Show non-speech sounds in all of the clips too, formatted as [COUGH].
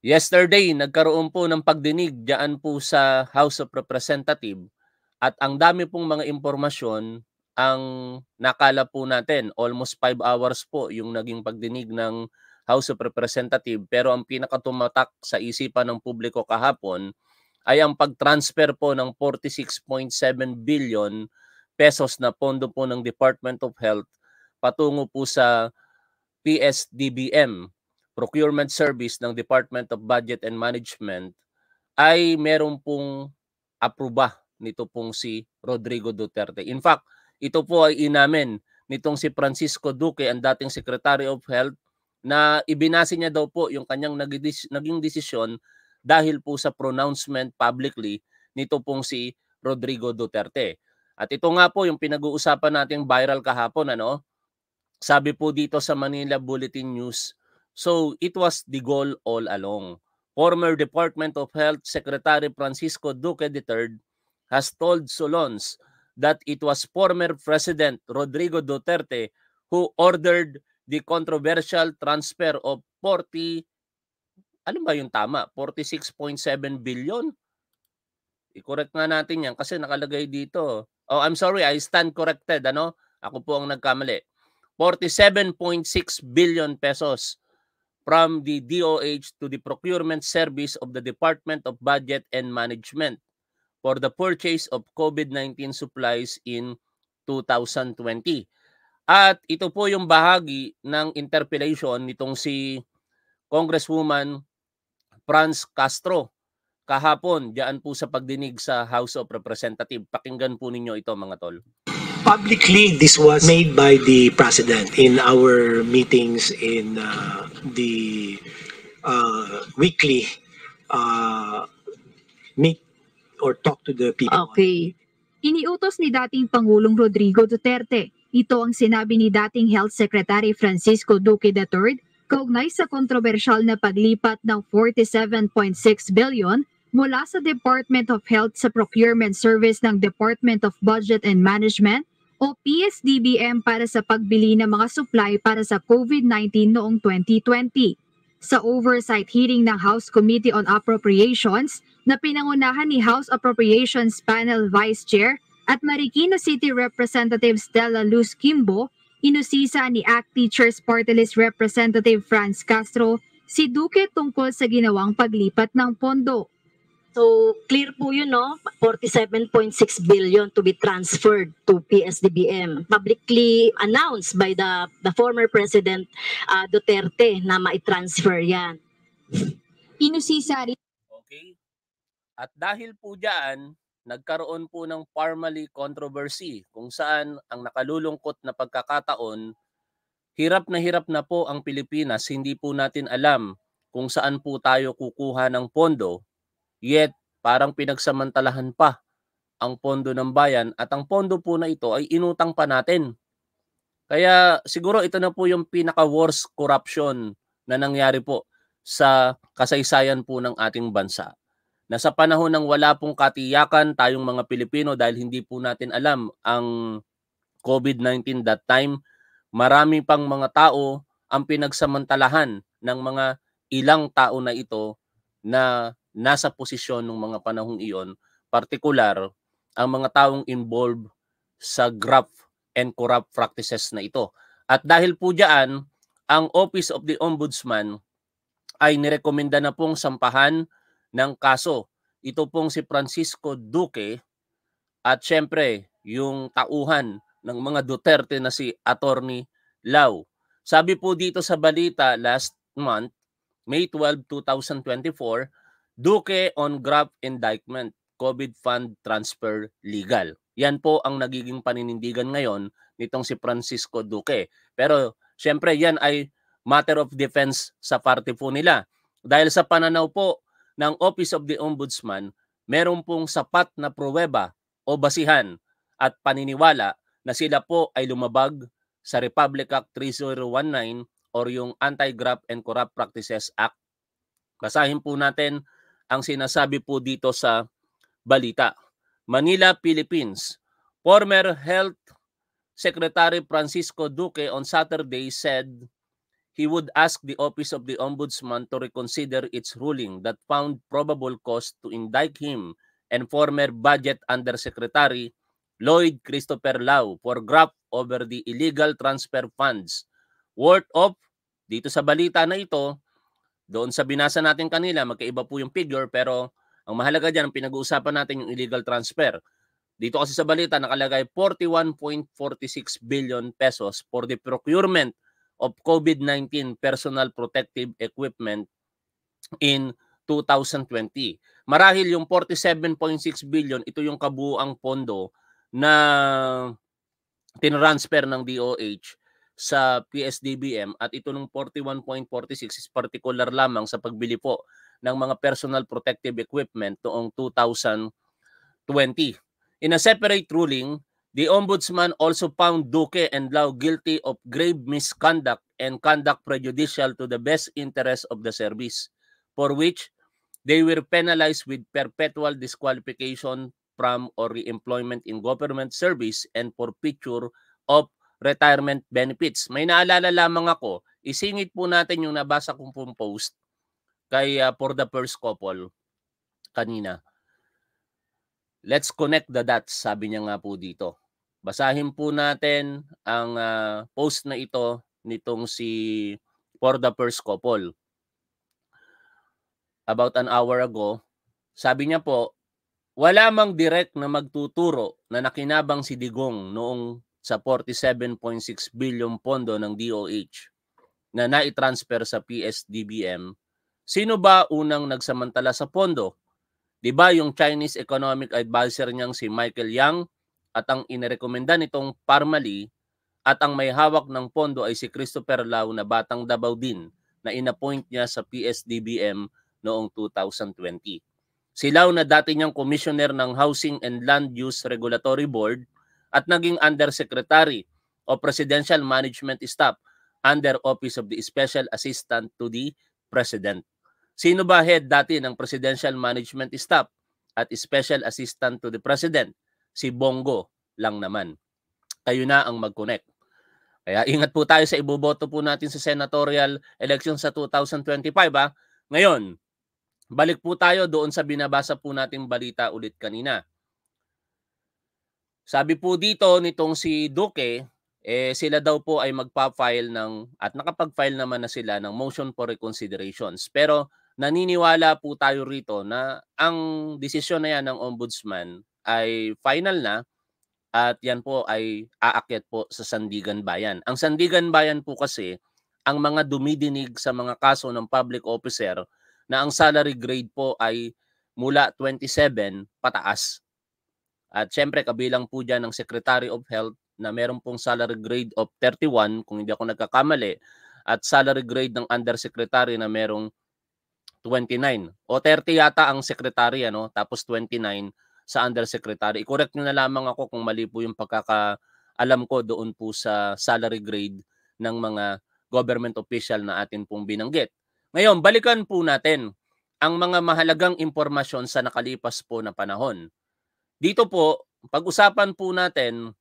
Yesterday, nagkaroon po ng pagdinig diyan po sa House of Representative at ang dami pong mga impormasyon ang nakala po natin. Almost 5 hours po yung naging pagdinig ng House of Representative pero ang pinakatumatak sa isipan ng publiko kahapon ay ang pag-transfer po ng 46.7 billion pesos na pondo po ng Department of Health patungo po sa PSDBM procurement service ng Department of Budget and Management ay meron pong aproba nito pong si Rodrigo Duterte. In fact, ito po ay inamin nitong si Francisco Duque, ang dating Secretary of Health, na ibinasi niya daw po yung kanyang naging desisyon dahil po sa pronouncement publicly nito pong si Rodrigo Duterte. At ito nga po yung pinag-uusapan nating viral kahapon ano. Sabi po dito sa Manila Bulletin News, So it was the goal all along. Former Department of Health Secretary Francisco Duque III has told Solons that it was former President Rodrigo Duterte who ordered the controversial transfer of 40 ano ba yung tama? 46.7 billion? I-correct nga natin yan kasi nakalagay dito. Oh, I'm sorry, I stand corrected. Ano? Ako po ang nagkamali. 47.6 billion pesos from the DOH to the procurement service of the Department of Budget and Management for the purchase of COVID-19 supplies in 2020. At ito po yung bahagi ng interpellation nitong si Congresswoman Franz Castro kahapon diyan po sa pagdinig sa House of Representatives. Pakinggan po ninyo ito mga tol publicly this was made by the president in our meetings in uh, the uh, weekly uh, meet or talk to the people. Okay. Iniutos ni dating Pangulong Rodrigo Duterte. Ito ang sinabi ni dating Health Secretary Francisco Duque III kaugnay sa kontrobersyal na paglipat ng 47.6 billion mula sa Department of Health sa procurement service ng Department of Budget and Management o PSDBM para sa pagbili ng mga supply para sa COVID-19 noong 2020. Sa oversight hearing ng House Committee on Appropriations na pinangunahan ni House Appropriations Panel Vice Chair at Marikina City Representative Stella Luz Kimbo, inusisa ni ACT Teachers Party Representative Franz Castro si Duque tungkol sa ginawang paglipat ng pondo. So clear po yun, no? 47.6 billion to be transferred to PSDBM. Publicly announced by the the former President uh, Duterte na mai-transfer yan. Inusisa rin. Okay. At dahil po diyan, nagkaroon po ng formally controversy kung saan ang nakalulungkot na pagkakataon, hirap na hirap na po ang Pilipinas, hindi po natin alam kung saan po tayo kukuha ng pondo Yet, parang pinagsamantalahan pa ang pondo ng bayan at ang pondo po na ito ay inutang pa natin. Kaya siguro ito na po yung pinaka-worst corruption na nangyari po sa kasaysayan po ng ating bansa. Na sa panahon ng wala pong katiyakan tayong mga Pilipino dahil hindi po natin alam ang COVID-19 that time, marami pang mga tao ang pinagsamantalahan ng mga ilang tao na ito na nasa posisyon ng mga panahong iyon, partikular ang mga taong involved sa graft and corrupt practices na ito. At dahil po diyan, ang Office of the Ombudsman ay nirekomenda na pong sampahan ng kaso. Ito pong si Francisco Duque at syempre yung tauhan ng mga Duterte na si Attorney Lau. Sabi po dito sa balita last month, May 12, 2024, Duque on graft indictment, COVID fund transfer legal. Yan po ang nagiging paninindigan ngayon nitong si Francisco Duque. Pero syempre yan ay matter of defense sa party po nila. Dahil sa pananaw po ng Office of the Ombudsman, meron pong sapat na pruweba o basihan at paniniwala na sila po ay lumabag sa Republic Act 3019 or yung Anti-Graft and Corrupt Practices Act. Basahin po natin ang sinasabi po dito sa balita. Manila, Philippines. Former Health Secretary Francisco Duque on Saturday said he would ask the Office of the Ombudsman to reconsider its ruling that found probable cause to indict him and former Budget Undersecretary Lloyd Christopher Lau for graft over the illegal transfer funds worth of, dito sa balita na ito, doon sa binasa natin kanila, magkaiba po yung figure pero ang mahalaga dyan, ang pinag-uusapan natin yung illegal transfer. Dito kasi sa balita nakalagay 41.46 billion pesos for the procurement of COVID-19 personal protective equipment in 2020. Marahil yung 47.6 billion, ito yung kabuuang pondo na tinransfer ng DOH sa PSDBM at ito ng 41.46 is particular lamang sa pagbili po ng mga personal protective equipment noong 2020. In a separate ruling, the Ombudsman also found Duque and Lau guilty of grave misconduct and conduct prejudicial to the best interest of the service, for which they were penalized with perpetual disqualification from or re-employment in government service and forfeiture of retirement benefits. May naalala lamang ako, isingit po natin yung nabasa kong post kay uh, for the first couple kanina. Let's connect the dots, sabi niya nga po dito. Basahin po natin ang uh, post na ito nitong si for the first couple. About an hour ago, sabi niya po, wala mang direct na magtuturo na nakinabang si Digong noong sa 47.6 billion pondo ng DOH na naitransfer sa PSDBM. Sino ba unang nagsamantala sa pondo? 'Di ba yung Chinese economic advisor niyang si Michael Yang at ang inirekomenda nitong Parmali at ang may hawak ng pondo ay si Christopher Lau na batang Davao din na inappoint niya sa PSDBM noong 2020. Si Lau na dati niyang commissioner ng Housing and Land Use Regulatory Board at naging undersecretary o Presidential Management Staff under Office of the Special Assistant to the President. Sino ba head dati ng Presidential Management Staff at Special Assistant to the President? Si Bongo lang naman. Kayo na ang mag-connect. Kaya ingat po tayo sa iboboto po natin sa senatorial election sa 2025 ha. Ngayon, balik po tayo doon sa binabasa po nating balita ulit kanina. Sabi po dito nitong si Duque, eh sila daw po ay magpa-file ng at nakapag-file naman na sila ng motion for reconsiderations. Pero naniniwala po tayo rito na ang desisyon na yan ng ombudsman ay final na at yan po ay aakyat po sa Sandigan Bayan. Ang Sandigan Bayan po kasi ang mga dumidinig sa mga kaso ng public officer na ang salary grade po ay mula 27 pataas. At syempre kabilang po dyan ng Secretary of Health na meron pong salary grade of 31 kung hindi ako nagkakamali at salary grade ng undersecretary na merong 29 o 30 yata ang secretary ano tapos 29 sa undersecretary. I-correct niyo na lamang ako kung mali po yung pagkakaalam ko doon po sa salary grade ng mga government official na atin pong binanggit. Ngayon, balikan po natin ang mga mahalagang impormasyon sa nakalipas po na panahon. Dito po, pag-usapan po natin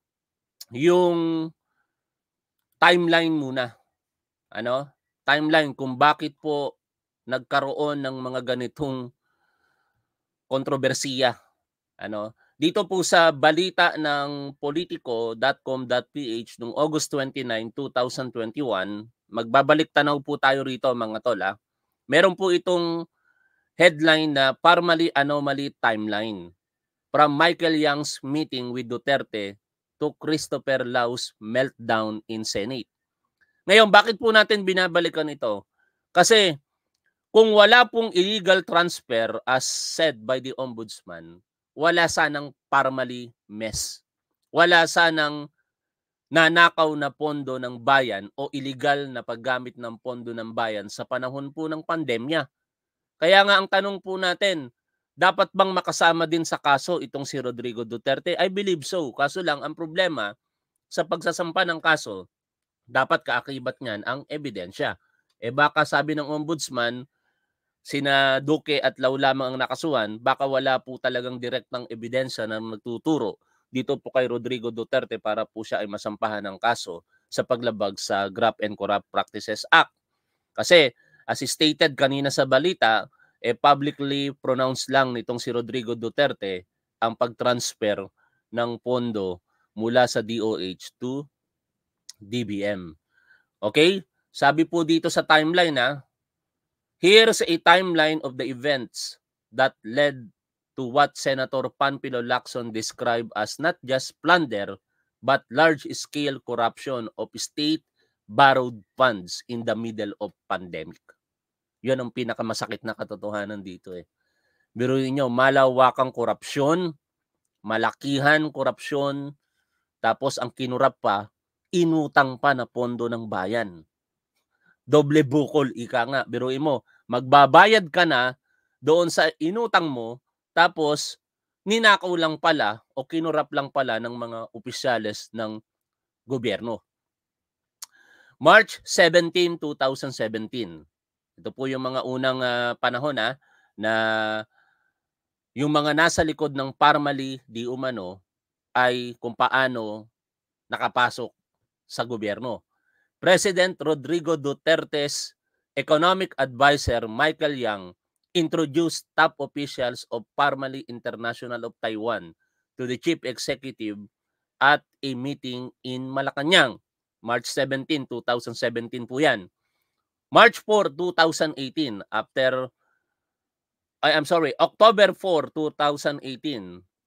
yung timeline muna. Ano? Timeline kung bakit po nagkaroon ng mga ganitong kontrobersiya. Ano? Dito po sa balita ng politico.com.ph noong August 29, 2021, magbabalik tanaw po tayo rito mga tol. Ah. Meron po itong headline na Parmali Anomaly Timeline from Michael Young's meeting with Duterte to Christopher Lau's meltdown in Senate. Ngayon, bakit po natin binabalikan ito? Kasi kung wala pong illegal transfer as said by the ombudsman, wala sanang parmali mess. Wala sanang nanakaw na pondo ng bayan o illegal na paggamit ng pondo ng bayan sa panahon po ng pandemya. Kaya nga ang tanong po natin, dapat bang makasama din sa kaso itong si Rodrigo Duterte? I believe so. Kaso lang ang problema sa pagsasampa ng kaso, dapat kaakibat niyan ang ebidensya. Eh baka sabi ng ombudsman, sina Duque at Lau lamang ang nakasuhan, baka wala po talagang direktang ebidensya na nagtuturo dito po kay Rodrigo Duterte para po siya ay masampahan ng kaso sa paglabag sa Graft and Corrupt Practices Act. Kasi as stated kanina sa balita, eh publicly pronounced lang nitong si Rodrigo Duterte ang pag-transfer ng pondo mula sa DOH to DBM. Okay? Sabi po dito sa timeline na here's a timeline of the events that led to what Senator Panpilo Lacson described as not just plunder but large-scale corruption of state borrowed funds in the middle of pandemic. Yan ang pinakamasakit na katotohanan dito eh. Biruin nyo, malawakang korupsyon, malakihan korupsyon, tapos ang kinurap pa, inutang pa na pondo ng bayan. Doble bukol, ika nga. Biruin mo, magbabayad ka na doon sa inutang mo, tapos ninakaw lang pala o kinurap lang pala ng mga opisyales ng gobyerno. March 17, 2017. Ito po yung mga unang uh, panahon na na yung mga nasa likod ng Parmali di umano ay kung paano nakapasok sa gobyerno. President Rodrigo Duterte's economic advisor Michael Yang introduced top officials of Parmali International of Taiwan to the chief executive at a meeting in Malacanang, March 17, 2017 po yan. March 4, 2018, after, I am sorry, October 4, 2018,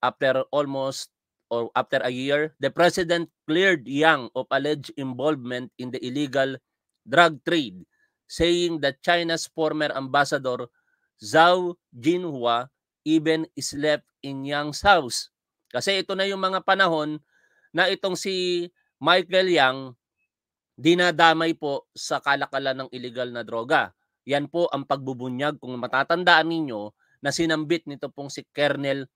after almost or after a year, the president cleared Yang of alleged involvement in the illegal drug trade, saying that China's former ambassador Zhao Jinhua even slept in Yang's house. Kasi ito na yung mga panahon na itong si Michael Yang dinadamay po sa kalakalan ng illegal na droga. Yan po ang pagbubunyag kung matatandaan ninyo na sinambit nito pong si Kernel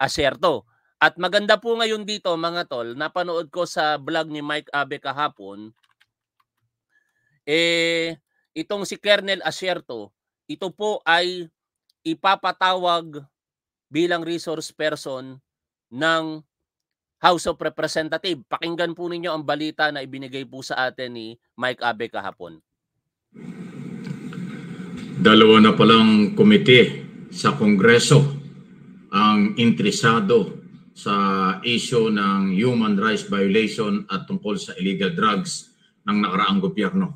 Acerto. At maganda po ngayon dito mga tol, napanood ko sa vlog ni Mike Abe kahapon, eh, itong si Kernel Acerto, ito po ay ipapatawag bilang resource person ng House of Representative. Pakinggan po ninyo ang balita na ibinigay po sa atin ni Mike Abe kahapon. Dalawa na palang komite sa Kongreso ang interesado sa issue ng human rights violation at tungkol sa illegal drugs ng nakaraang gobyerno.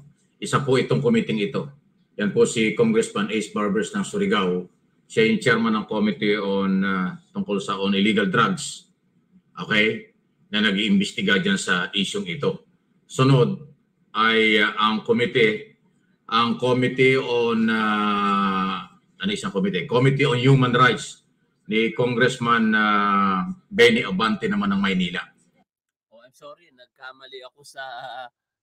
Isa po itong committee ito. Yan po si Congressman Ace Barbers ng Surigao. Siya yung chairman ng committee on uh, tungkol sa on illegal drugs okay, na nag-iimbestiga dyan sa isyong ito. Sunod ay uh, ang komite, ang Committee on, uh, ano isang komite? Committee on Human Rights ni Congressman uh, Benny Abante naman ng Maynila. Oh, I'm sorry, nagkamali ako sa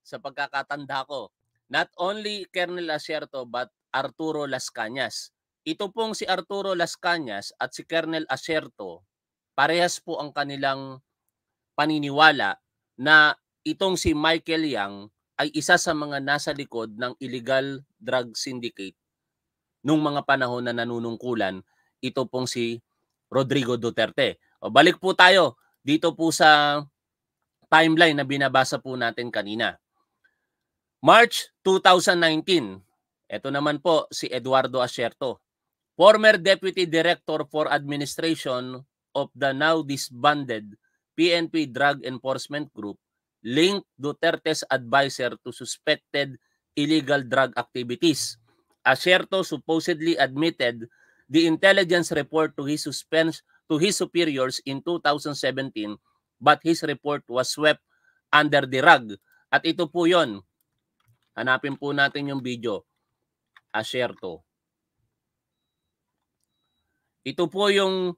sa pagkakatanda ko. Not only Colonel Acerto but Arturo Las Cañas. Ito pong si Arturo Las Cañas at si Colonel Acerto parehas po ang kanilang paniniwala na itong si Michael Yang ay isa sa mga nasa likod ng illegal drug syndicate nung mga panahon na nanunungkulan ito pong si Rodrigo Duterte. O balik po tayo dito po sa timeline na binabasa po natin kanina. March 2019, ito naman po si Eduardo Asierto, former Deputy Director for Administration of the now disbanded PNP Drug Enforcement Group linked Duterte's advisor to suspected illegal drug activities. Acerto supposedly admitted the intelligence report to his suspense to his superiors in 2017 but his report was swept under the rug. At ito po 'yon. Hanapin po natin yung video. Acerto. Ito po yung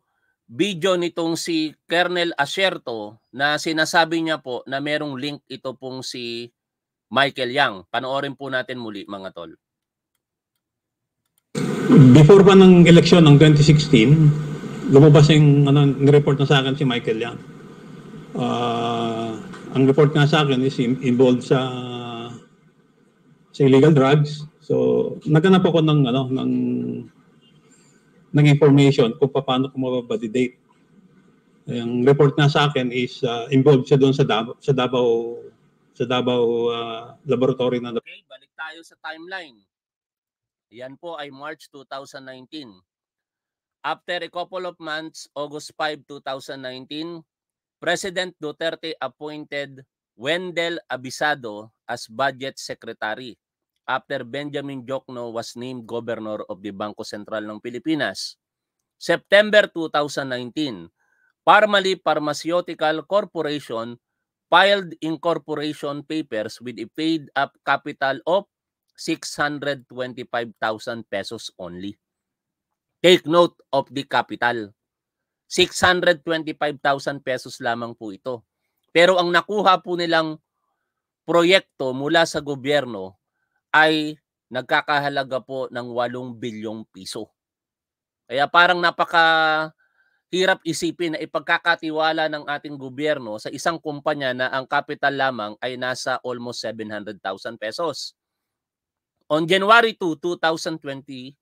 video nitong si Colonel Acerto na sinasabi niya po na merong link ito pong si Michael Yang. Panoorin po natin muli mga tol. Before pa ng eleksyon ng 2016, lumabas yung ano, report na sa akin si Michael Yang. Uh, ang report nga sa akin is involved sa sa illegal drugs. So, naghanap ako ng ano ng ng information kung paano ko mababalidate. Yung report nga sa akin is uh, involved siya doon sa Davao, sa Davao sa Davao uh, laboratory na Okay, balik tayo sa timeline. Yan po ay March 2019. After a couple of months, August 5, 2019, President Duterte appointed Wendell Abisado as Budget Secretary after Benjamin Jokno was named Governor of the Bangko Sentral ng Pilipinas. September 2019, Parmali Pharmaceutical Corporation filed incorporation papers with a paid-up capital of 625,000 pesos only. Take note of the capital. 625,000 pesos lamang po ito. Pero ang nakuha po nilang proyekto mula sa gobyerno ay nagkakahalaga po ng 8 bilyong piso. Kaya parang napaka hirap isipin na ipagkakatiwala ng ating gobyerno sa isang kumpanya na ang capital lamang ay nasa almost 700,000 pesos. On January 2, 2020,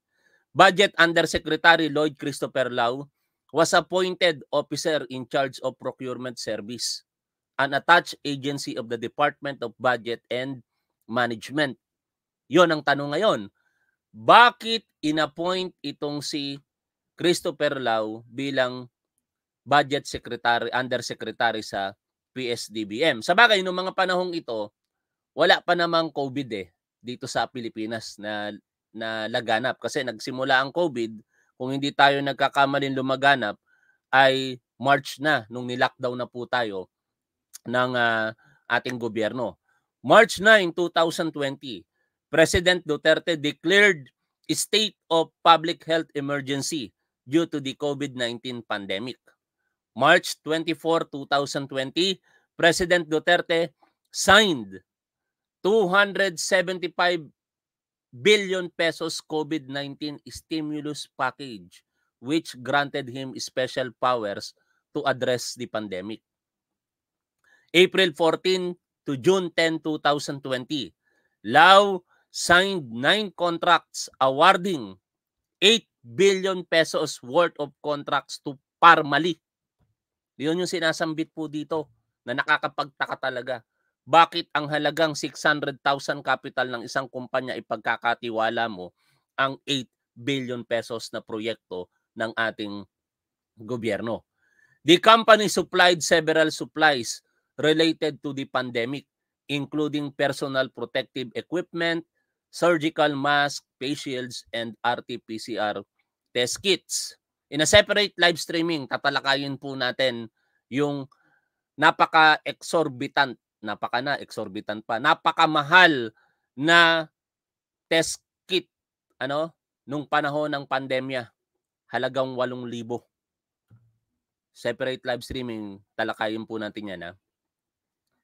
Budget Undersecretary Lloyd Christopher Lau was appointed officer in charge of procurement service, an attached agency of the Department of Budget and Management. Yon ang tanong ngayon. Bakit inappoint itong si Christopher Lau bilang budget secretary, undersecretary sa PSDBM? Sa bagay, noong mga panahong ito, wala pa namang COVID eh dito sa Pilipinas na na laganap kasi nagsimula ang COVID kung hindi tayo nagkakamalin lumaganap ay March na nung nilockdown na po tayo ng uh, ating gobyerno. March 9, 2020, President Duterte declared state of public health emergency due to the COVID-19 pandemic. March 24, 2020, President Duterte signed 275 billion pesos COVID-19 stimulus package which granted him special powers to address the pandemic. April 14 to June 10, 2020, Lao signed nine contracts awarding 8 billion pesos worth of contracts to Parmali. Yun yung sinasambit po dito na nakakapagtaka talaga bakit ang halagang 600,000 capital ng isang kumpanya ipagkakatiwala mo ang 8 billion pesos na proyekto ng ating gobyerno. The company supplied several supplies related to the pandemic, including personal protective equipment, surgical mask, face shields, and RT-PCR test kits. In a separate live streaming, tatalakayin po natin yung napaka-exorbitant napaka na, exorbitant pa. Napakamahal na test kit ano nung panahon ng pandemya. Halagang 8,000. Separate live streaming, talakayin po natin yan ha.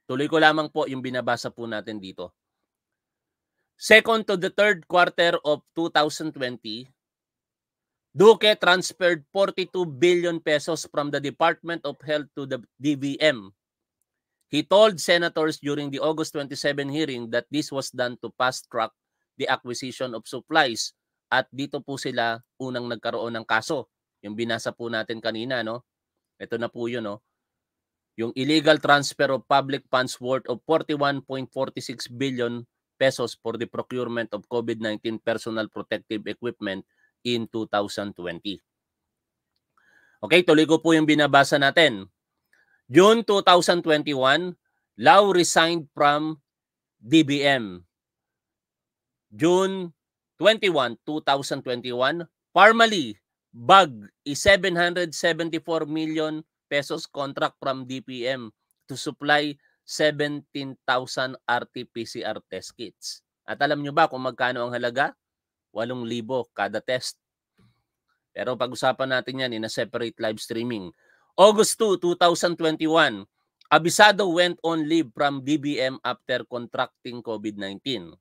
Tuloy ko lamang po yung binabasa po natin dito. Second to the third quarter of 2020, Duque transferred 42 billion pesos from the Department of Health to the DVM He told senators during the August 27 hearing that this was done to fast-track the acquisition of supplies at dito po sila unang nagkaroon ng kaso. Yung binasa po natin kanina, no? Ito na po yun, no? Yung illegal transfer of public funds worth of 41.46 billion pesos for the procurement of COVID-19 personal protective equipment in 2020. Okay, tuloy ko po yung binabasa natin. June 2021, Lau resigned from DBM. June 21, 2021, Parmali bag is 774 million pesos contract from DPM to supply 17,000 RT-PCR test kits. At alam nyo ba kung magkano ang halaga? 8,000 kada test. Pero pag-usapan natin yan in a separate live streaming. August 2, 2021, Abisado went on leave from DBM after contracting COVID-19.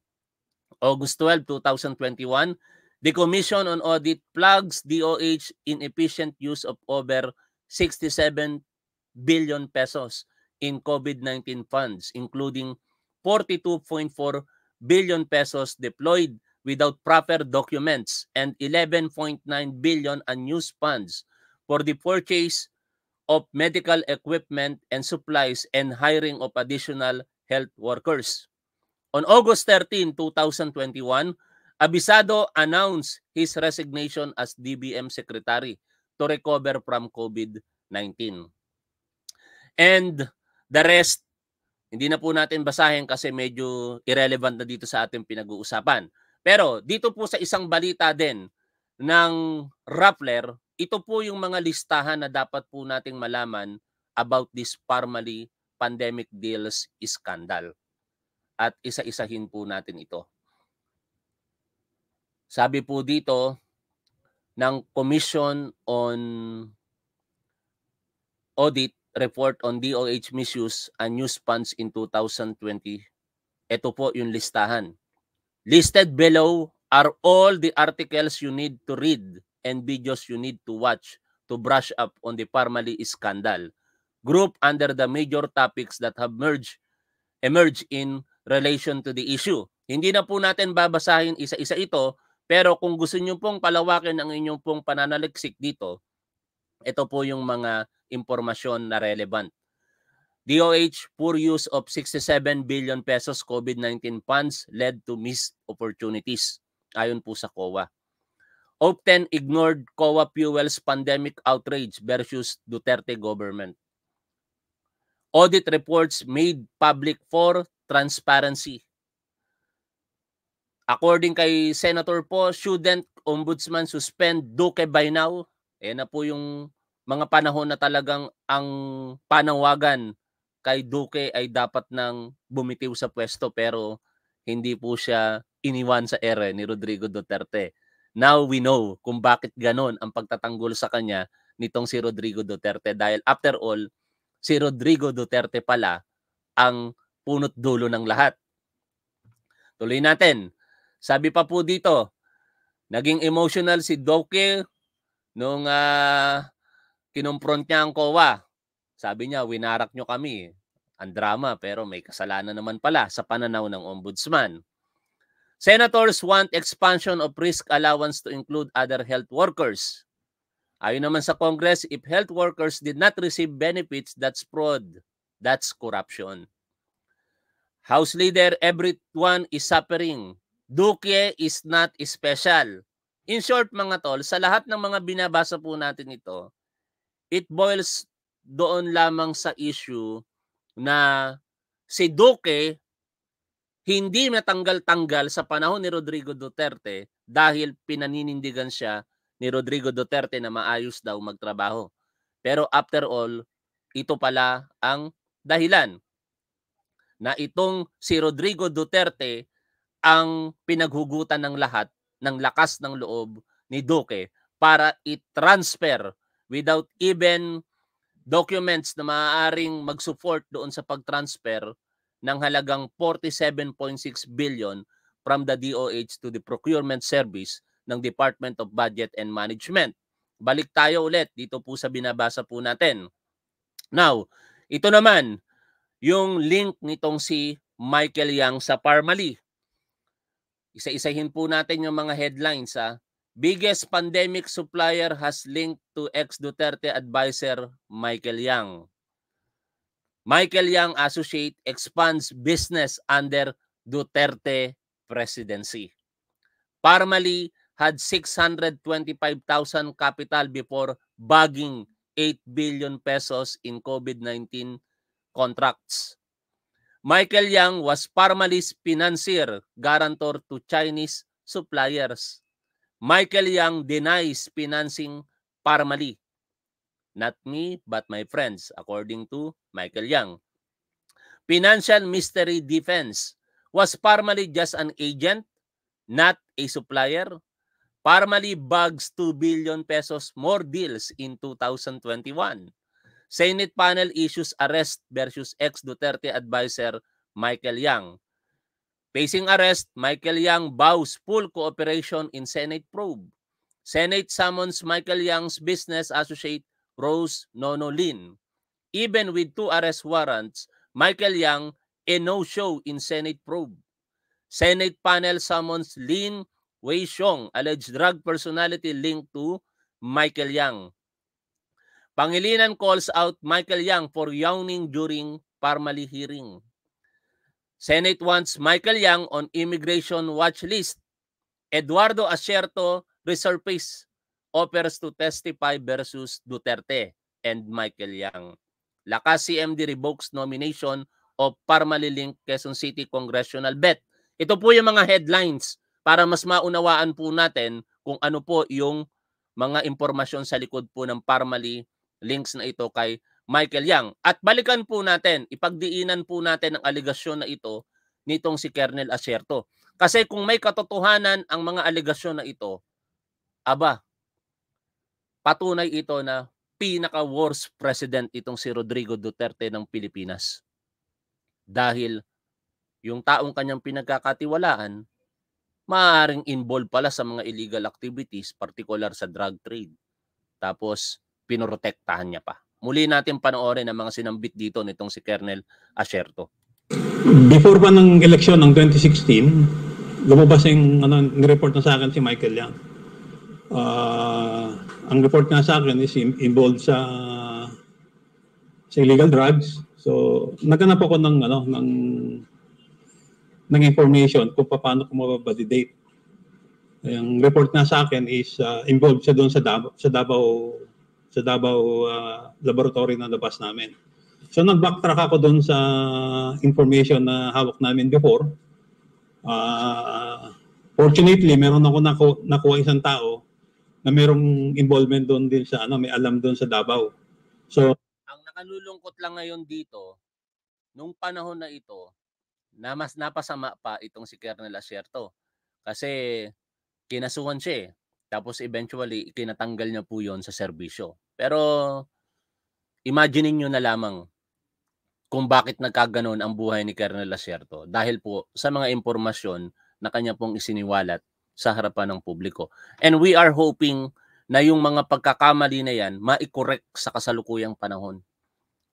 August 12, 2021, the Commission on Audit plugs DOH inefficient use of over 67 billion pesos in COVID-19 funds, including 42.4 billion pesos deployed without proper documents and 11.9 billion unused funds for the purchase of medical equipment and supplies and hiring of additional health workers. On August 13, 2021, Abisado announced his resignation as DBM Secretary to recover from COVID-19. And the rest, hindi na po natin basahin kasi medyo irrelevant na dito sa ating pinag-uusapan. Pero dito po sa isang balita din ng Rappler, ito po yung mga listahan na dapat po nating malaman about this Parmali pandemic deals scandal. At isa-isahin po natin ito. Sabi po dito ng Commission on Audit Report on DOH Misuse and News Funds in 2020. Ito po yung listahan. Listed below are all the articles you need to read and videos you need to watch to brush up on the Parmali scandal. Group under the major topics that have merged emerged in relation to the issue. Hindi na po natin babasahin isa-isa ito pero kung gusto niyo pong palawakin ang inyong pong pananaliksik dito, ito po yung mga impormasyon na relevant. DOH poor use of 67 billion pesos COVID-19 funds led to missed opportunities ayon po sa COA. OPTEN ignored COA fuels pandemic outrage versus Duterte government. Audit reports made public for transparency. According kay Senator po, shouldn't ombudsman suspend Duque by now? Eh na po yung mga panahon na talagang ang panawagan kay Duque ay dapat nang bumitiw sa pwesto pero hindi po siya iniwan sa ere ni Rodrigo Duterte. Now we know kung bakit ganon ang pagtatanggol sa kanya nitong si Rodrigo Duterte dahil after all, si Rodrigo Duterte pala ang punot dulo ng lahat. Tuloy natin. Sabi pa po dito, naging emotional si Doke nung uh, kinumpront niya ang COA. Sabi niya, winarak nyo kami. Ang drama, pero may kasalanan naman pala sa pananaw ng ombudsman. Senators want expansion of risk allowance to include other health workers. Ayon naman sa Congress, if health workers did not receive benefits, that's fraud. That's corruption. House leader, everyone is suffering. Duque is not special. In short mga tol, sa lahat ng mga binabasa po natin ito, it boils doon lamang sa issue na si Duque hindi matanggal-tanggal sa panahon ni Rodrigo Duterte dahil pinaninindigan siya ni Rodrigo Duterte na maayos daw magtrabaho. Pero after all, ito pala ang dahilan na itong si Rodrigo Duterte ang pinaghugutan ng lahat ng lakas ng loob ni Duque para i-transfer without even documents na maaaring mag-support doon sa pag-transfer ng halagang 47.6 billion from the DOH to the procurement service ng Department of Budget and Management. Balik tayo ulit dito po sa binabasa po natin. Now, ito naman yung link nitong si Michael Yang sa Parmali. Isa-isahin po natin yung mga headlines ha. Biggest pandemic supplier has linked to ex-Duterte advisor Michael Yang. Michael Yang Associate expands business under Duterte presidency. Parmali had 625,000 capital before bagging 8 billion pesos in COVID-19 contracts. Michael Yang was Parmali's financier, guarantor to Chinese suppliers. Michael Yang denies financing Parmali. Not me, but my friends, according to Michael Yang. Financial mystery defense. Was Parmali just an agent, not a supplier? Parmali bugs 2 billion pesos more deals in 2021. Senate panel issues arrest versus ex-Duterte advisor Michael Yang. Facing arrest, Michael Yang vows full cooperation in Senate probe. Senate summons Michael Yang's business associate Rose Nono Lin. Even with two arrest warrants, Michael Yang a no-show in Senate probe. Senate panel summons Lin Wei Xiong, alleged drug personality linked to Michael Yang. Pangilinan calls out Michael Yang for yawning during Parmali hearing. Senate wants Michael Yang on immigration watch list. Eduardo Asierto resurface offers to testify versus Duterte and Michael Yang. Lakas CMD revokes nomination of Parmalilink Quezon City Congressional Bet. Ito po yung mga headlines para mas maunawaan po natin kung ano po yung mga impormasyon sa likod po ng Parmali links na ito kay Michael Yang. At balikan po natin, ipagdiinan po natin ang aligasyon na ito nitong si Kernel Acerto. Kasi kung may katotohanan ang mga aligasyon na ito, aba, patunay ito na pinaka-worst president itong si Rodrigo Duterte ng Pilipinas. Dahil yung taong kanyang pinagkakatiwalaan, maaaring involved pala sa mga illegal activities, particular sa drug trade. Tapos, pinoprotektahan niya pa. Muli natin panoorin ang mga sinambit dito nitong si Colonel Asherto. Before pa ng eleksyon ng 2016, lumabas yung ano, report na sa akin si Michael Yang. Uh, ang report nga sa akin is involved sa sa illegal drugs. So, naghanap ako ng ano ng ng information kung paano ko mababalidate. Ang report nga sa akin is uh, involved siya doon sa Davao, sa Davao sa Davao uh, laboratory na labas namin. So nag-backtrack ako doon sa information na hawak namin before. Uh, fortunately, meron ako naku nakuha isang tao na merong involvement doon din sa ano, may alam doon sa Davao. So ang nakalulungkot lang ngayon dito nung panahon na ito na mas napasama pa itong si Colonel Asierto kasi kinasuhan siya eh. Tapos eventually kinatanggal niya po 'yon sa serbisyo. Pero imagine niyo na lamang kung bakit nagkaganon ang buhay ni Colonel Lacerto dahil po sa mga impormasyon na kanya pong isiniwalat sa harapan ng publiko. And we are hoping na yung mga pagkakamali na yan maikorek sa kasalukuyang panahon.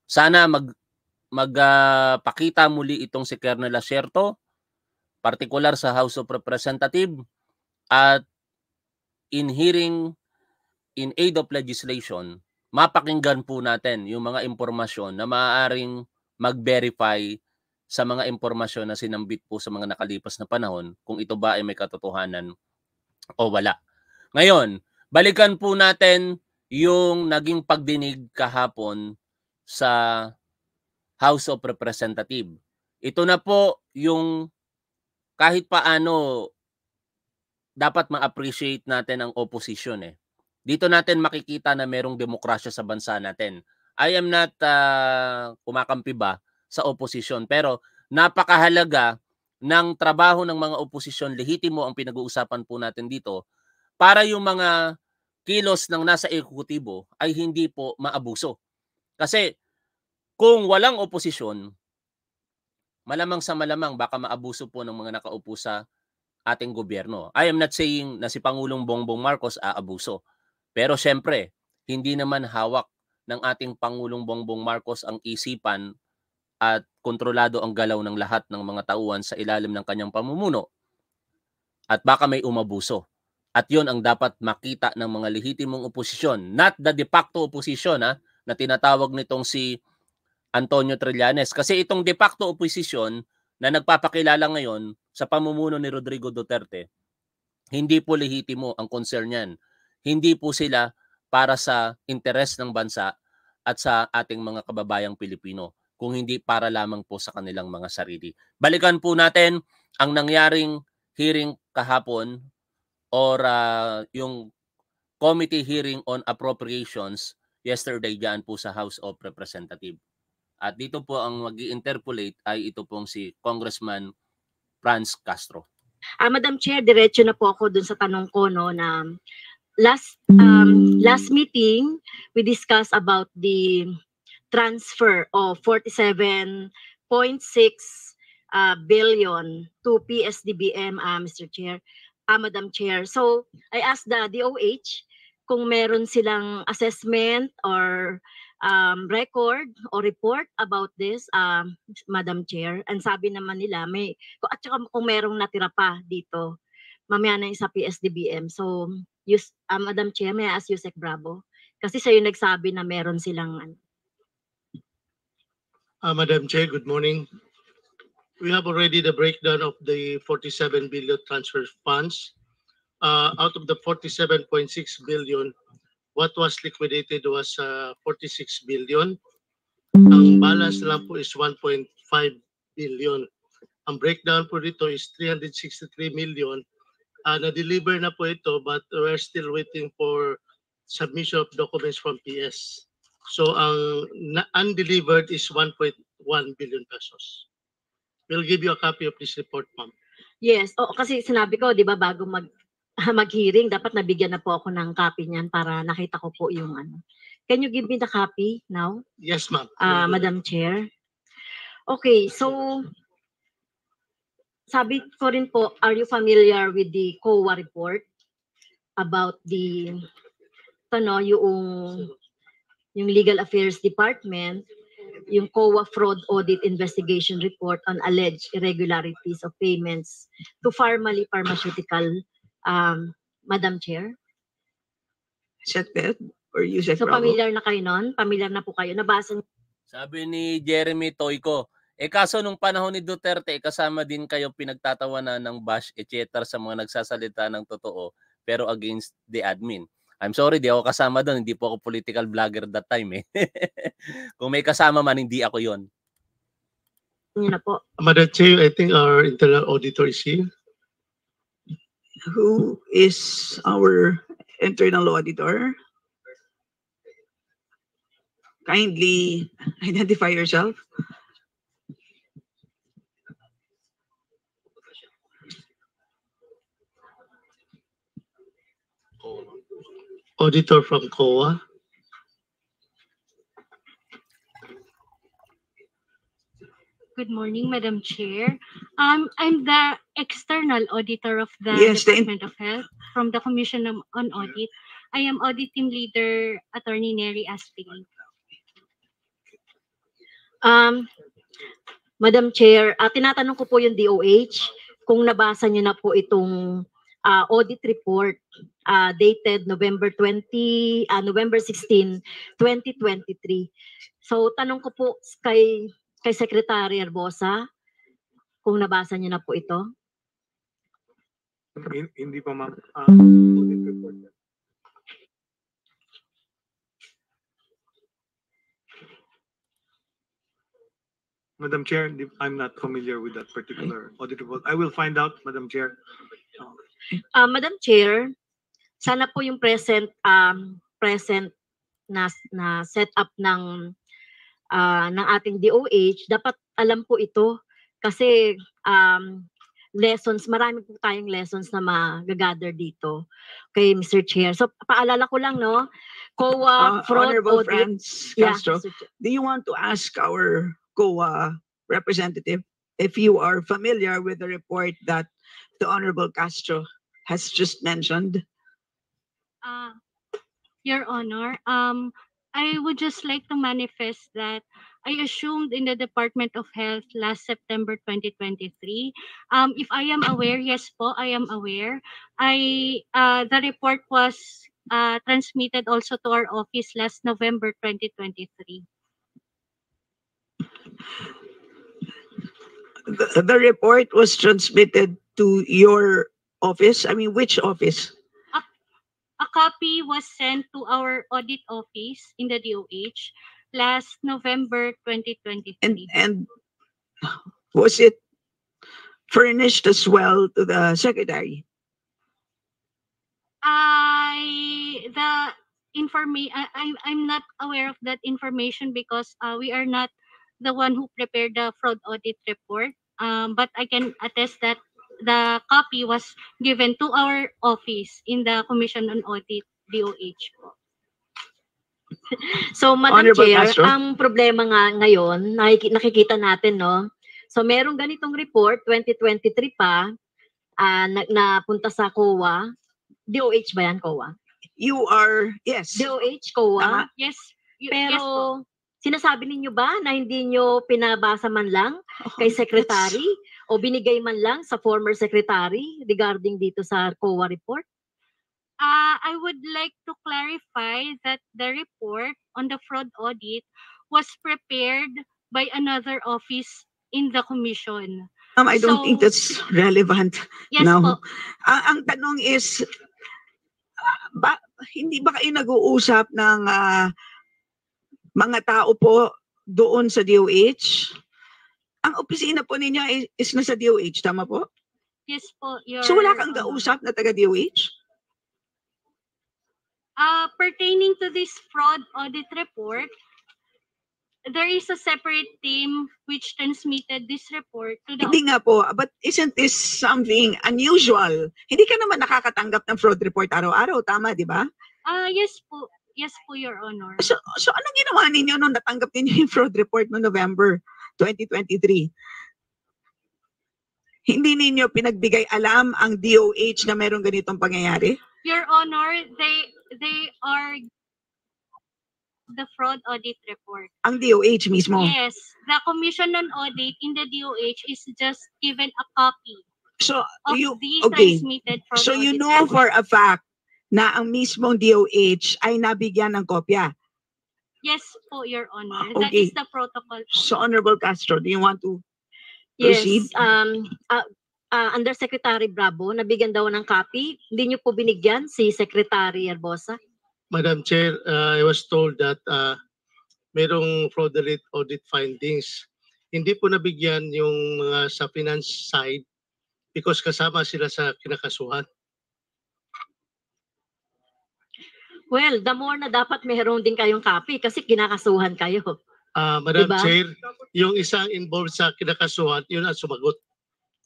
Sana mag magpakita uh, muli itong si Colonel Lacerto, particular sa House of Representative at in hearing in aid of legislation, mapakinggan po natin yung mga impormasyon na maaaring mag-verify sa mga impormasyon na sinambit po sa mga nakalipas na panahon kung ito ba ay may katotohanan o wala. Ngayon, balikan po natin yung naging pagdinig kahapon sa House of Representative. Ito na po yung kahit paano dapat ma-appreciate natin ang opposition eh. Dito natin makikita na merong demokrasya sa bansa natin I am not uh, kumakampi ba sa opposition pero napakahalaga ng trabaho ng mga oposisyon lehitimo ang pinag-uusapan po natin dito para yung mga kilos ng nasa ekukutibo ay hindi po maabuso. Kasi kung walang oposisyon, malamang sa malamang baka maabuso po ng mga nakaupo sa ating gobyerno. I am not saying na si Pangulong Bongbong Marcos aabuso. Pero syempre, hindi naman hawak ng ating Pangulong Bongbong Marcos ang isipan at kontrolado ang galaw ng lahat ng mga tauhan sa ilalim ng kanyang pamumuno. At baka may umabuso. At yon ang dapat makita ng mga lehitimong oposisyon, not the de facto opposition ha, na tinatawag nitong si Antonio Trillanes. Kasi itong de facto opposition na nagpapakilala ngayon sa pamumuno ni Rodrigo Duterte, hindi po lehitimo ang concern niyan. Hindi po sila para sa interes ng bansa at sa ating mga kababayang Pilipino kung hindi para lamang po sa kanilang mga sarili. Balikan po natin ang nangyaring hearing kahapon or uh, yung committee hearing on appropriations yesterday diyan po sa House of Representative. At dito po ang mag interpolate ay ito pong si Congressman Franz Castro. Ah, Madam Chair, diretso na po ako dun sa tanong ko no na last um, last meeting we discussed about the transfer of 47.6 uh, billion to PSDBM, uh, Mr. Chair, uh, Madam Chair. So I asked the DOH kung meron silang assessment or um, record or report about this, um, Madam Chair. And sabi naman nila, may, at saka kung merong natira pa dito, mamaya na sa PSDBM. So Yus, uh, Madam Chair, may I ask Yusek Bravo? Kasi siya yung nagsabi na meron silang ano. Uh, Madam Chair, good morning. We have already the breakdown of the 47 billion transfer funds. uh, out of the 47.6 billion, what was liquidated was uh, 46 billion. Ang balance lang po is 1.5 billion. Ang breakdown po dito is 363 million. Uh, na-deliver na po ito but we're still waiting for submission of documents from PS. So ang undelivered is 1.1 billion pesos. We'll give you a copy of this report, ma'am. Yes, oo, kasi sinabi ko, di ba, bago mag mag-hearing, dapat nabigyan na po ako ng copy niyan para nakita ko po yung ano. Can you give me the copy now, Yes, ma'am. uh, Madam Chair? Okay, so sabi ko rin po, are you familiar with the COA report about the ito no, yung yung Legal Affairs Department, yung COA Fraud Audit Investigation Report on alleged irregularities of payments to Pharmally Pharmaceutical, um, Madam Chair. Second, or Yusef So Bravo? familiar na kayo nun? Familiar na po kayo? Nabasa niyo Sabi ni Jeremy Toyko, eh kaso nung panahon ni Duterte, eh, kasama din kayo pinagtatawanan ng bash, etc. sa mga nagsasalita ng totoo, pero against the admin. I'm sorry, di ako kasama doon. Hindi po ako political vlogger that time eh. [LAUGHS] Kung may kasama man, hindi ako yon. niyo na po. Madam Chair, I think our internal auditor is here. Who is our internal auditor? Kindly identify yourself. Auditor from COA. Good morning, Madam Chair. Um, I'm the external auditor of the Yes, Department of Health from the Commission on Audit. I am audit team leader, Attorney Neri Aspili. Um, Madam Chair, ah, tinatanong ko po yung DOH kung nabasa niyo na po itong ah, audit report ah, dated November 20, ah, November 16, 2023. So tanong ko po kay kay Secretary Arbosa kung nabasa niyo na po ito. Hin- Hindi pa ma'am. Ah, audit report. Madam Chair, di- I'm not familiar with that particular audit report. I will find out, Madam Chair. Ah, Madam Chair, sana po yung present um present na na setup ng ah, ng ating DOH dapat alam po ito kasi um lessons, marami po tayong lessons na magagather dito kay Mr. Chair. So paalala ko lang no, COA Uh, fraud Honorable audit. Franz Yeah, Castro, do you want to ask our COA representative if you are familiar with the report that the Honorable Castro has just mentioned? Uh, Your Honor, um, I would just like to manifest that I assumed in the Department of Health last September 2023. Um, if I am aware, yes po, I am aware. I uh, the report was uh, transmitted also to our office last November 2023. The, the report was transmitted to your office? I mean, which office? Copy was sent to our audit office in the DOH last November 2023. And, and was it furnished as well to the secretary? I the informa- I, I'm I'm not aware of that information because uh, we are not the one who prepared the fraud audit report. Um, but I can attest that the copy was given to our office in the Commission on Audit DOH. po. So, Madam Honorable Chair, Castro? ang problema nga ngayon, nakiki- nakikita natin, no? So, merong ganitong report, 2023 pa, ah, na, napunta sa COA. DOH ba yan, COA? You are, yes. DOH, COA. Tama. Yes, y- Pero, yes po. sinasabi ninyo ba na hindi nyo pinabasa man lang kay Secretary o binigay man lang sa former Secretary regarding dito sa COA report? Uh, I would like to clarify that the report on the fraud audit was prepared by another office in the commission. Um, I don't think So- that's relevant. Yes No. po. Ang, ang tanong is, ah, ba, hindi ba kayo nag-uusap ng ah, mga tao po doon sa DOH? Ang opisina po ninyo is, is nasa DOH, tama po? Yes po, Your So wala kang Honor. kausap na taga-DOH? Uh, pertaining to this fraud audit report, there is a separate team which transmitted this report to the Hindi nga po, but isn't this something unusual? Hindi ka naman nakakatanggap ng fraud report araw-araw, tama, di ba? Ah, yes po. Yes po, Your Honor. So, so anong ginawa ninyo nung natanggap ninyo yung [LAUGHS] fraud report no November 2023? Hindi ninyo pinagbigay alam ang DOH na meron ganitong pangyayari? Your Honor, they they are the fraud audit report. Ang DOH mismo. Yes, the Commission on Audit in the DOH is just given a copy So, of you, the okay. transmitted fraud so you know report. for a fact na ang mismong DOH ay nabigyan ng kopya. Yes po, Your Honor. That okay. is the protocol. po. So, Honorable Castro, do you want to Yes, proceed? um, uh, uh, Undersecretary Bravo, nabigyan daw ng copy. Hindi niyo po binigyan si Secretary Herbosa? Madam Chair, uh, I was told that uh, merong fraudulent audit findings. Hindi po nabigyan yung mga sa finance side because kasama sila sa kinakasuhan. Well, the more na dapat meron din kayong copy kasi kinakasuhan kayo. Ah, Madam Diba? Chair, yung isang involved sa kinakasuhan, yun ang sumagot.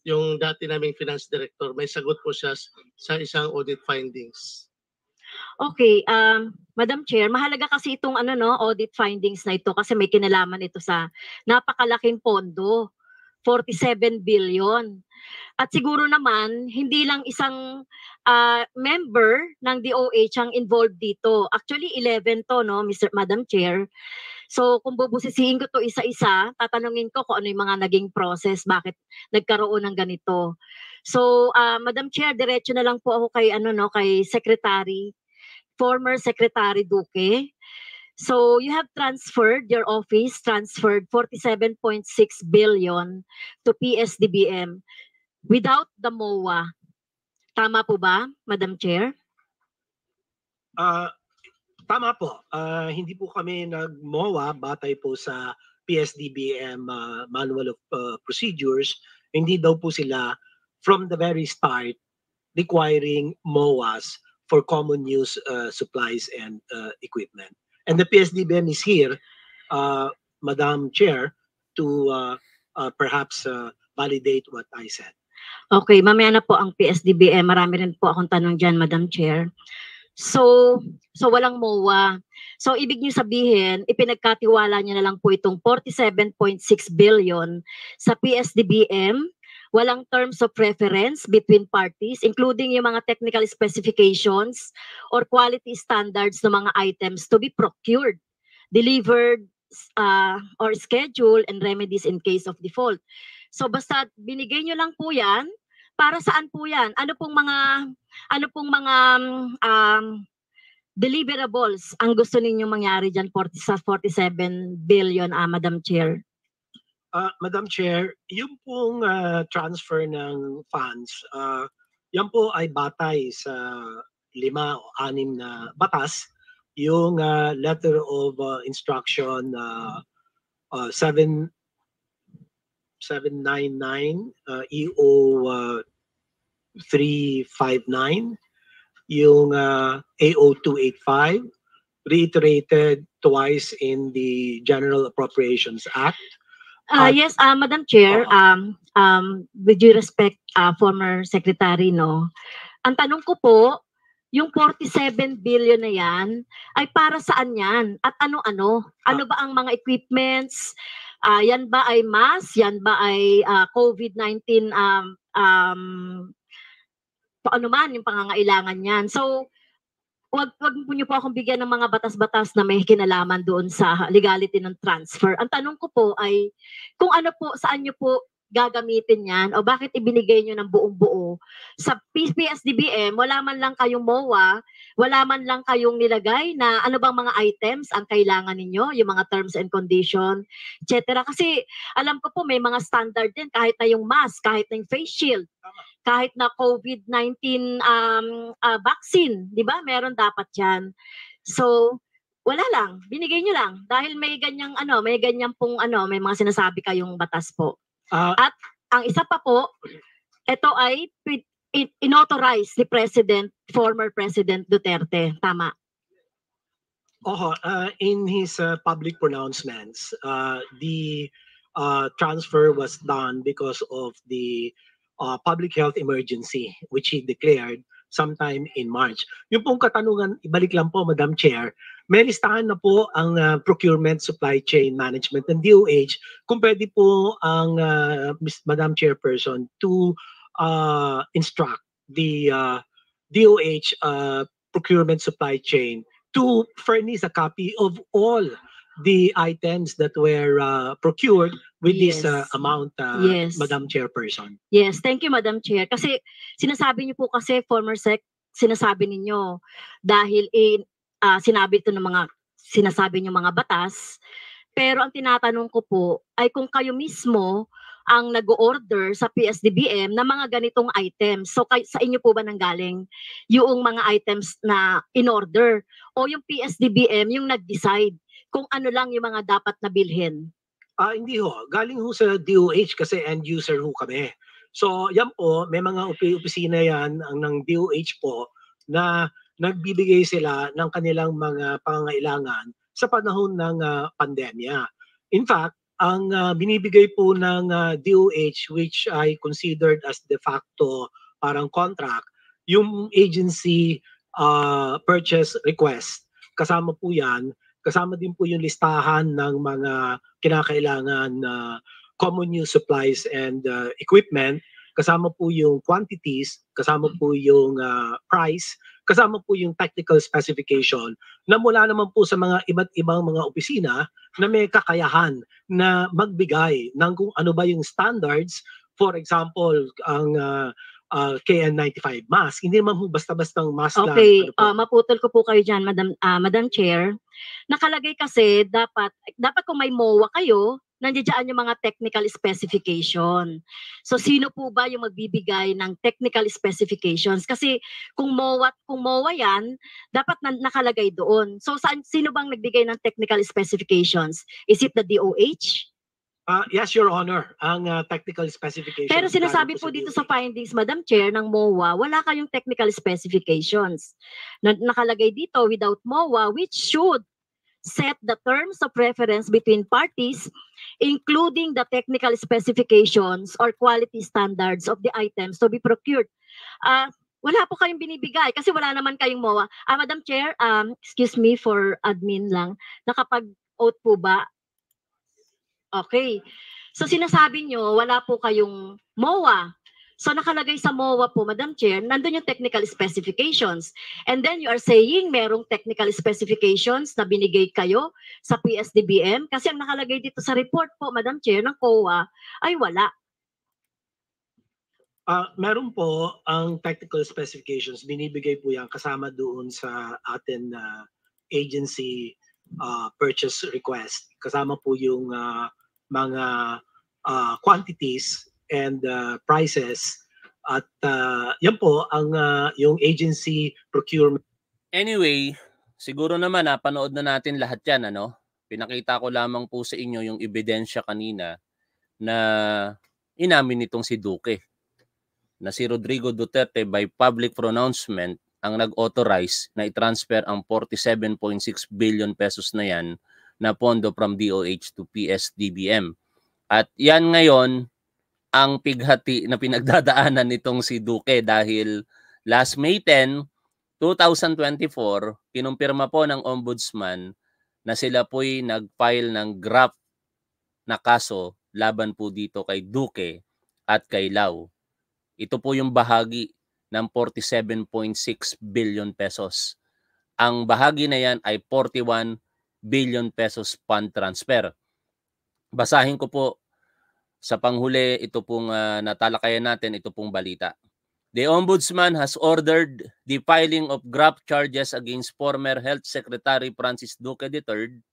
Yung dati naming finance director, may sagot po siya s- sa isang audit findings. Okay, um, Madam Chair, mahalaga kasi itong ano no, audit findings na ito kasi may kinalaman ito sa napakalaking pondo, 47 billion. At siguro naman, hindi lang isang ah, member ng DOH ang involved dito. Actually, 11 to, no, Mr. Madam Chair. So, kung bubusisiin ko to isa-isa, tatanungin ko kung ano yung mga naging process, bakit nagkaroon ng ganito. So, ah, Madam Chair, diretso na lang po ako kay ano no, kay Secretary former Secretary Duque. So you have transferred your office transferred 47.6 billion to PSDBM without the MOA. Tama po ba, Madam Chair? Ah, tama po. Ah, hindi po kami nag-MOA batay po sa PSDBM ah, Manual of ah, Procedures. Hindi daw po sila from the very start requiring MOAs for common use ah, supplies and ah, equipment. And the PSDBM is here, ah, Madam Chair, to ah, ah, perhaps ah, validate what I said. Okay, mamaya na po ang PSDBM. Marami rin po akong tanong dyan, Madam Chair. So, so walang MOA. So, ibig niyo sabihin, ipinagkatiwala niyo na lang po itong 47.6 billion sa PSDBM. Walang terms of reference between parties, including yung mga technical specifications or quality standards ng mga items to be procured, delivered, uh, or scheduled, and remedies in case of default. So basta binigay nyo lang po yan, para saan po yan? Ano pong mga, ano pong mga um, deliverables ang gusto ninyong mangyari dyan 40, sa 47 billion, ah, Madam Chair? Ah, Madam Chair, yung pong ah, transfer ng funds, ah, yan po ay batay sa lima o anim na batas. Yung ah, letter of ah, instruction uh, uh, 7 799 ah, EO ah, 359 yung ah, AO 285 reiterated twice in the General Appropriations Act Ah, At- yes, ah, Madam Chair, um, um, with due respect, ah, former Secretary, no, ang tanong ko po, yung 47 billion na yan, ay para saan yan? At ano-ano? Ano ba ang mga equipments? Ah, yan ba ay mask? Yan ba ay ah, COVID-19 um, um, paano man yung pangangailangan yan? So, wag wag po niyo po akong bigyan ng mga batas-batas na may kinalaman doon sa legality ng transfer. Ang tanong ko po ay kung ano po saan niyo po gagamitin yan o bakit ibinigay nyo ng buong buo. Sa PSDBM, wala man lang kayong MOA, wala man lang kayong nilagay na ano bang mga items ang kailangan ninyo, yung mga terms and condition, etc. Kasi alam ko po may mga standard din kahit na yung mask, kahit na yung face shield, kahit na COVID-19 um, uh, vaccine, di ba? Meron dapat yan. So, wala lang, binigay nyo lang dahil may ganyang ano, may ganyang pong ano, may mga sinasabi kayong batas po. Ah, At ang isa pa po, ito ay inauthorize ni President, former President Duterte. Tama. Oho, uh, in his uh, public pronouncements, uh, the uh, transfer was done because of the uh, public health emergency, which he declared sometime in March. Yung pong katanungan, ibalik lang po, Madam Chair, may listahan na po ang uh, procurement supply chain management ng DOH kung pwede po ang uh, Madam Chairperson to uh, instruct the uh, DOH uh, procurement supply chain to furnish a copy of all the items that were uh, procured with this uh, Yes. amount, uh, Yes. Madam Chairperson. Yes, thank you Madam Chair. Kasi sinasabi niyo po kasi former sec sinasabi ninyo dahil in ah, sinabi ito ng mga sinasabi niyo mga batas. Pero ang tinatanong ko po ay kung kayo mismo ang nag-order sa PSDBM ng mga ganitong items. So kay, sa inyo po ba nanggaling yung mga items na in-order o yung PSDBM yung nag-decide kung ano lang yung mga dapat na bilhin? Ah, hindi ho. Galing ho sa DOH kasi end user ho kami. So, yan po, may mga opi- opisina yan ang ng DOH po na nagbibigay sila ng kanilang mga pangangailangan sa panahon ng ah, pandemya. In fact, ang ah, binibigay po ng ah, DOH which I considered as de facto parang contract, yung agency ah, purchase request. Kasama po yan. Kasama din po yung listahan ng mga kinakailangan na common use supplies and uh, equipment, kasama po yung quantities, kasama po yung uh, price, kasama po yung technical specification na mula naman po sa mga iba't ibang mga opisina na may kakayahan na magbigay ng kung ano ba yung standards. For example, ang uh, uh, KN95 mask. Hindi naman po basta-bastang mask. Okay, Ano po. ah, maputol ko po kayo diyan, Madam ah, Madam Chair. Nakalagay kasi dapat dapat kung may MOA kayo, nandiyan yung mga technical specification. So sino po ba yung magbibigay ng technical specifications? Kasi kung MOA kung MOA 'yan, dapat na, nakalagay doon. So saan sino bang nagbigay ng technical specifications? Is it the DOH? Ah, yes, Your Honor. Ang uh, technical specification. Pero sinasabi po dito sa findings, Madam Chair, ng MOA, wala kayong technical specifications. Na, nakalagay dito, without MOA, which should set the terms of reference between parties, including the technical specifications or quality standards of the items to be procured. Ah, wala po kayong binibigay kasi wala naman kayong MOA. Ah, Madam Chair, um, excuse me for admin lang, nakapag-oath po ba Okay. So sinasabi nyo, wala po kayong MOA. So nakalagay sa MOA po, Madam Chair, nandun yung technical specifications. And then you are saying merong technical specifications na binigay kayo sa PSDBM kasi ang nakalagay dito sa report po, Madam Chair, ng COA ay wala. Ah, meron po ang technical specifications, binibigay po yan kasama doon sa atin na agency ah, purchase request. Kasama po yung ah, mga ah, quantities and ah, prices at ah, yan po ang ah, yung agency procurement Anyway, siguro naman napanood na natin lahat yan, ano? Pinakita ko lamang po sa inyo yung ebidensya kanina na inamin nitong si Duque na si Rodrigo Duterte by public pronouncement ang nag-authorize na i-transfer ang 47.6 billion pesos na yan na pondo from DOH to PSDBM. At yan ngayon ang pighati na pinagdadaanan nitong si Duque dahil last May 10, 2024, kinumpirma po ng ombudsman na sila po'y nag-file ng graft na kaso laban po dito kay Duque at kay Lau. Ito po yung bahagi ng 47.6 billion pesos. Ang bahagi na yan ay 41 billion pesos fund transfer. Basahin ko po Sa panghuli, ito pong ah, natalakayan natin, ito pong balita. The Ombudsman has ordered the filing of graft charges against former Health Secretary Francis Duque III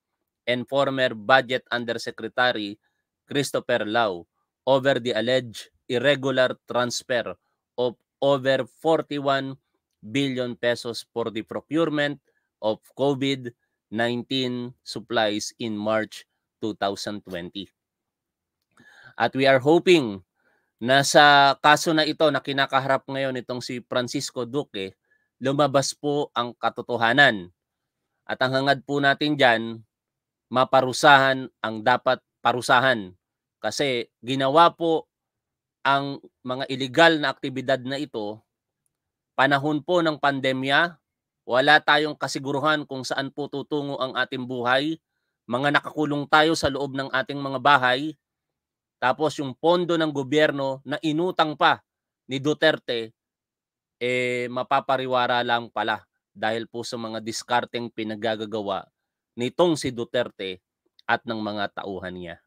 and former Budget Undersecretary Christopher Lau over the alleged irregular transfer of over 41 billion pesos for the procurement of COVID-19 supplies in March 2020. At we are hoping na sa kaso na ito na kinakaharap ngayon itong si Francisco Duque, lumabas po ang katotohanan. At ang hangad po natin dyan, maparusahan ang dapat parusahan. Kasi ginawa po ang mga illegal na aktibidad na ito, panahon po ng pandemya, wala tayong kasiguruhan kung saan po tutungo ang ating buhay, mga nakakulong tayo sa loob ng ating mga bahay, tapos yung pondo ng gobyerno na inutang pa ni Duterte, eh mapapariwara lang pala dahil po sa mga diskarteng pinagagagawa nitong si Duterte at ng mga tauhan niya.